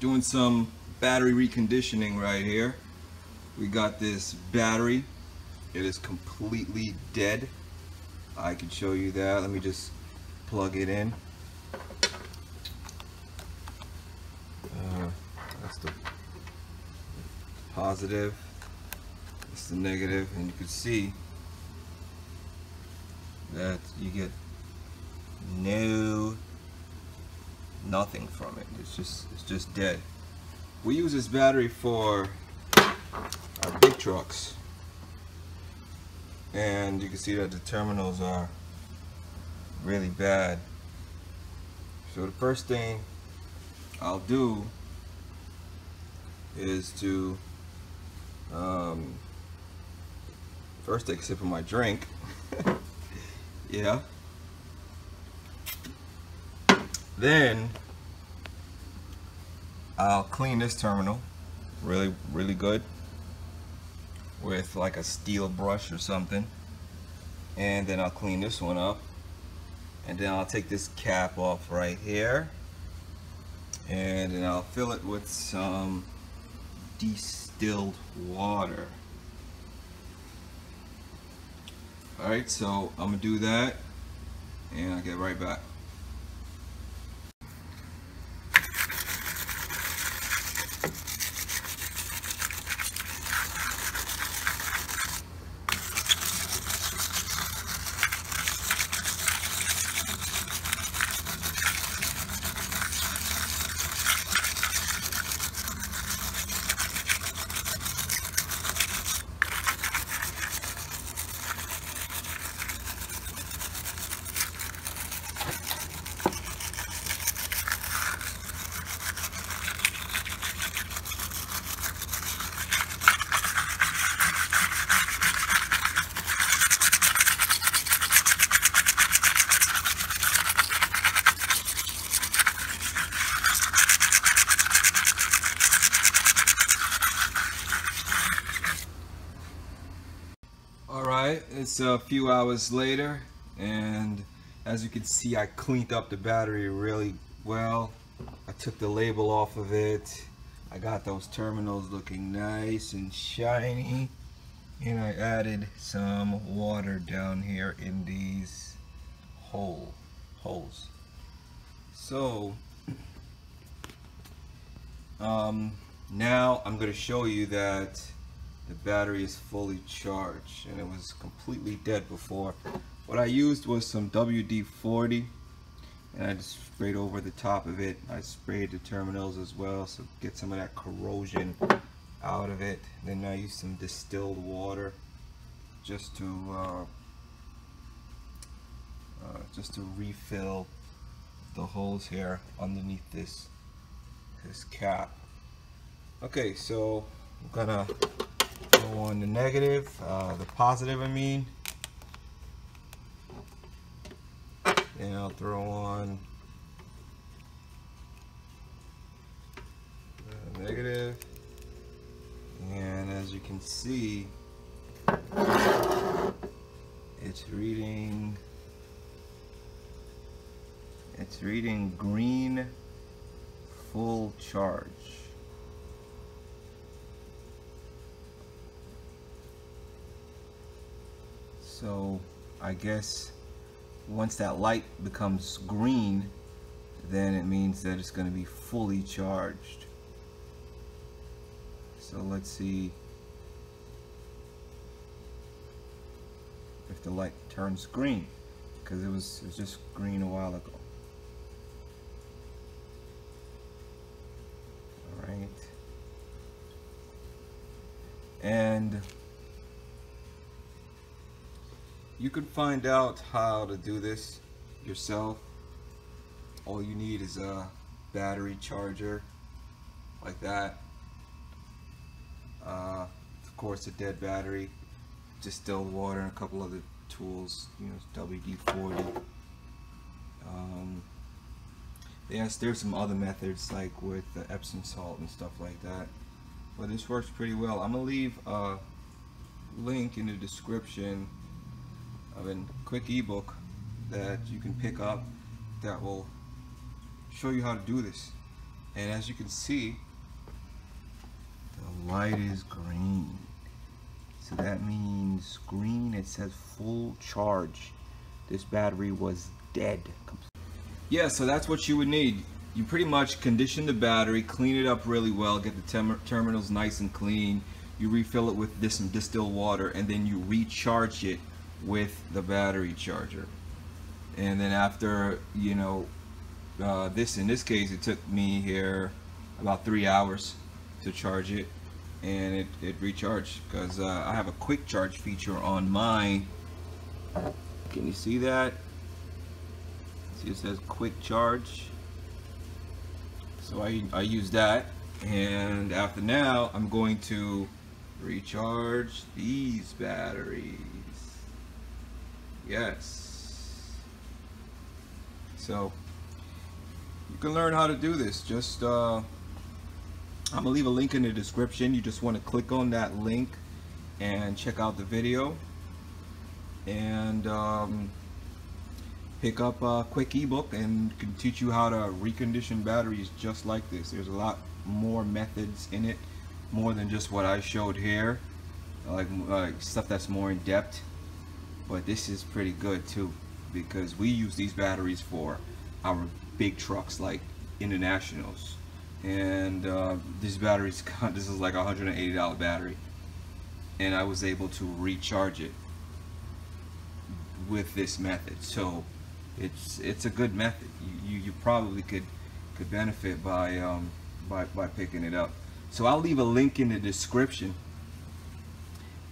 doing some battery reconditioning right here. We got this battery. It is completely dead. I can show you that. Let me just plug it in. Uh, that's the positive. That's the negative, and you can see that you get no nothing from it. It's just it's just dead. We use this battery for our big trucks. And you can see that the terminals are really bad. So the first thing I'll do is to um, first take a sip of my drink. yeah. Then I'll clean this terminal really, really good with like a steel brush or something. And then I'll clean this one up. And then I'll take this cap off right here. And then I'll fill it with some distilled water. Alright, so I'm gonna do that and I'll get right back. Alright, it's a few hours later and as you can see I cleaned up the battery really well. I took the label off of it. I got those terminals looking nice and shiny and I added some water down here in these hole holes. So um, now I'm going to show you that the battery is fully charged and it was completely dead before. What I used was some WD-40 and I just sprayed over the top of it. I sprayed the terminals as well so get some of that corrosion out of it. Then I used some distilled water just to uh, uh, just to refill the holes here underneath this this cap. Okay, so I'm gonna negative, uh, the positive I mean. And I'll throw on negative. And as you can see, it's reading, it's reading green full charge. So I guess once that light becomes green, then it means that it's going to be fully charged. So let's see if the light turns green because it was, it was just green a while ago. Alright. And you can find out how to do this yourself. All you need is a battery charger like that. Uh, of course a dead battery distilled water and a couple other tools you know WD-40 um, yes there's some other methods like with the Epsom salt and stuff like that. But this works pretty well. I'm gonna leave a link in the description of a quick ebook that you can pick up that will show you how to do this. And as you can see the light is green. So that means green it says full charge. This battery was dead. Yeah so that's what you would need. You pretty much condition the battery clean it up really well get the terminals nice and clean. You refill it with this some distilled water and then you recharge it with the battery charger. And then after you know uh, this in this case it took me here about three hours to charge it and it, it recharged because uh, I have a quick charge feature on mine. Can you see that? See it says quick charge. So I, I use that and after now I'm going to recharge these batteries yes. So you can learn how to do this. Just uh, I'm gonna leave a link in the description. You just want to click on that link and check out the video. And um, pick up a quick ebook and can teach you how to recondition batteries just like this. There's a lot more methods in it more than just what I showed here like, like stuff that's more in depth but this is pretty good too because we use these batteries for our big trucks like internationals. And uh, these batteries this is like a $180 battery. And I was able to recharge it with this method. So it's it's a good method. You, you, you probably could could benefit by um, by, by picking it up. So I'll leave a link in the description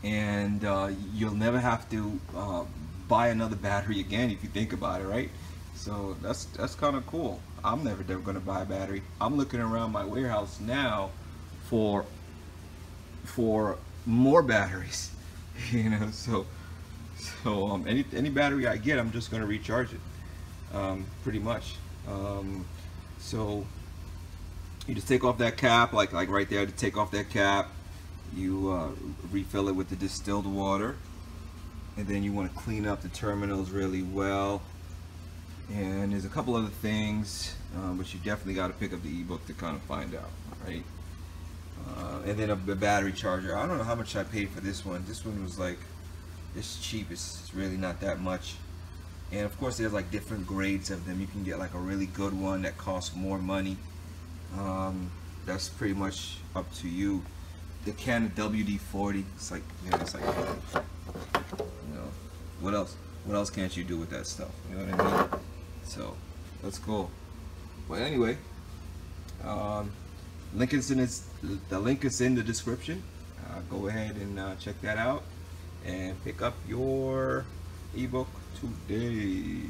and uh, you'll never have to uh, buy another battery again if you think about it right? So that's that's kind of cool. I'm never never gonna buy a battery. I'm looking around my warehouse now for for more batteries you know? So so um, any any battery I get I'm just gonna recharge it um, pretty much. Um, so you just take off that cap like like right there to take off that cap you uh, refill it with the distilled water and then you want to clean up the terminals really well. And there's a couple other things um, but you definitely got to pick up the ebook to kind of find out right? Uh, and then a, a, battery charger. I don't know how much I paid for this one. This one was like it's cheap. It's, it's really not that much. And of course there's like different grades of them. You can get like a really good one that costs more money. Um, that's pretty much up to you the Canon WD-40 it's like yeah it's like you know what else what else can't you do with that stuff? You know what I mean? So that's cool. But anyway um, link is in this, the link is in the description. Uh, go ahead and uh, check that out and pick up your ebook today